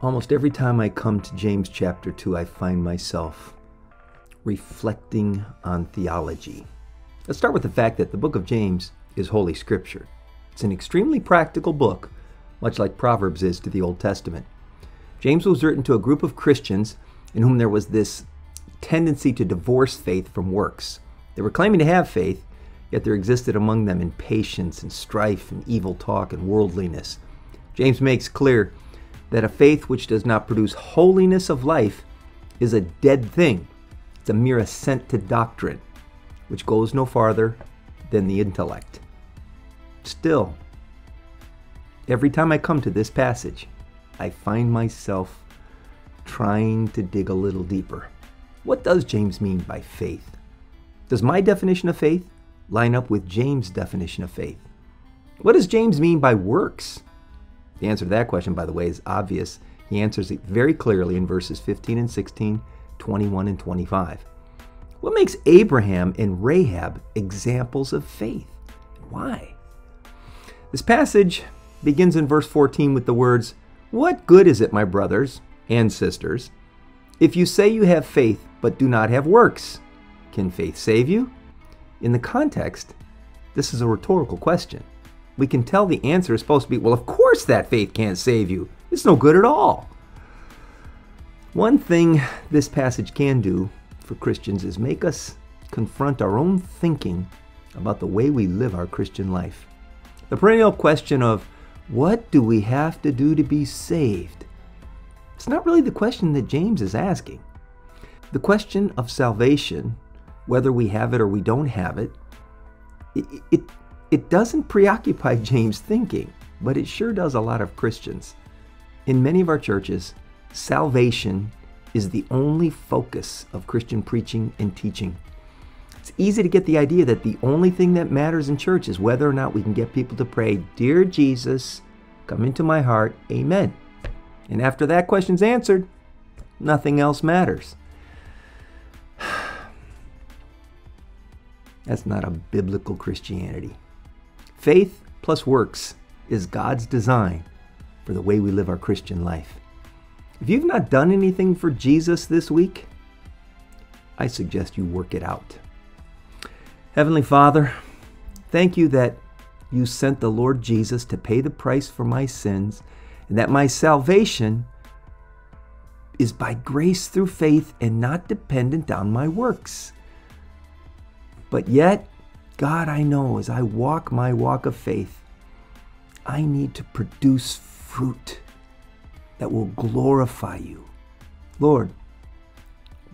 Almost every time I come to James chapter 2, I find myself reflecting on theology. Let's start with the fact that the book of James is Holy Scripture. It's an extremely practical book, much like Proverbs is to the Old Testament. James was written to a group of Christians in whom there was this tendency to divorce faith from works. They were claiming to have faith, yet there existed among them impatience and strife and evil talk and worldliness. James makes clear that a faith which does not produce holiness of life is a dead thing. It's a mere assent to doctrine, which goes no farther than the intellect. Still, every time I come to this passage, I find myself trying to dig a little deeper. What does James mean by faith? Does my definition of faith line up with James' definition of faith? What does James mean by works? The answer to that question, by the way, is obvious. He answers it very clearly in verses 15 and 16, 21 and 25. What makes Abraham and Rahab examples of faith? Why? This passage begins in verse 14 with the words, What good is it, my brothers and sisters, if you say you have faith but do not have works? Can faith save you? In the context, this is a rhetorical question we can tell the answer is supposed to be, well, of course that faith can't save you. It's no good at all. One thing this passage can do for Christians is make us confront our own thinking about the way we live our Christian life. The perennial question of, what do we have to do to be saved? It's not really the question that James is asking. The question of salvation, whether we have it or we don't have it, it, it, it doesn't preoccupy James' thinking, but it sure does a lot of Christians. In many of our churches, salvation is the only focus of Christian preaching and teaching. It's easy to get the idea that the only thing that matters in church is whether or not we can get people to pray, Dear Jesus, come into my heart, amen. And after that question's answered, nothing else matters. That's not a biblical Christianity. Faith plus works is God's design for the way we live our Christian life. If you've not done anything for Jesus this week, I suggest you work it out. Heavenly Father, thank you that you sent the Lord Jesus to pay the price for my sins and that my salvation is by grace through faith and not dependent on my works. But yet, God, I know as I walk my walk of faith, I need to produce fruit that will glorify you. Lord,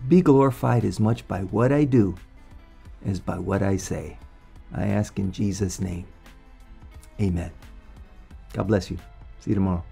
be glorified as much by what I do as by what I say. I ask in Jesus' name. Amen. God bless you. See you tomorrow.